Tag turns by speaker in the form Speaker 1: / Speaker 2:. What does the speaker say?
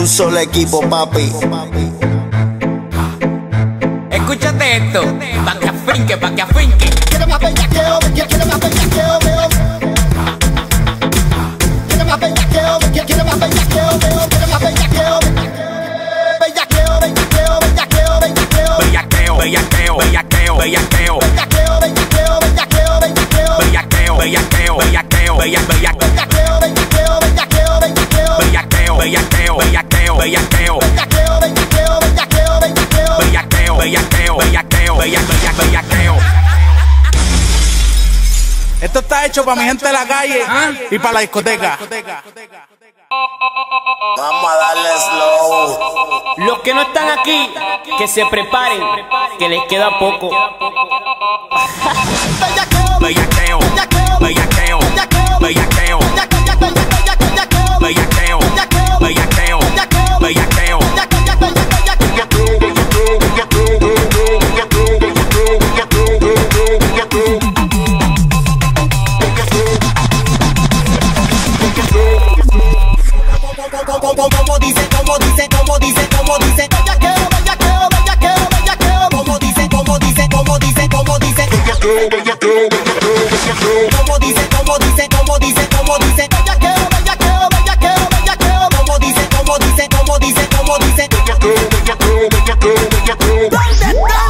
Speaker 1: Un
Speaker 2: solo equipo,
Speaker 1: papi.
Speaker 3: Escúchate esto, pa' que afinque, pa' que afinque.
Speaker 1: Quiero más bellaqueo, quiero más bellaqueo, veo. Quiero más bellaqueo, quiero más bellaqueo, veo.
Speaker 4: Esto está hecho para mi gente de la calle y para la discoteca.
Speaker 2: Vamos a darle slow.
Speaker 3: Los que no están aquí, que se preparen, que les queda poco. Bellaqueo,
Speaker 1: Bellaqueo, bellaqueo, bellaqueo, bellaqueo, bellaqueo. bellaqueo. dice, como dice, como dice, como dice. Bellaqueo, bellaqueo, bellaqueo, bellaqueo. Como dice, como dice, como dice, como dice. Bellaqueo, bellaqueo, bellaqueo, bellaqueo. Como dice, como dice, como dice, como dice. Bellaqueo, bellaqueo, bellaqueo, bellaqueo. Como dice, como dice, como dice, como dice. Bellaqueo, bellaqueo, bellaqueo, bellaqueo. ¿Dónde está?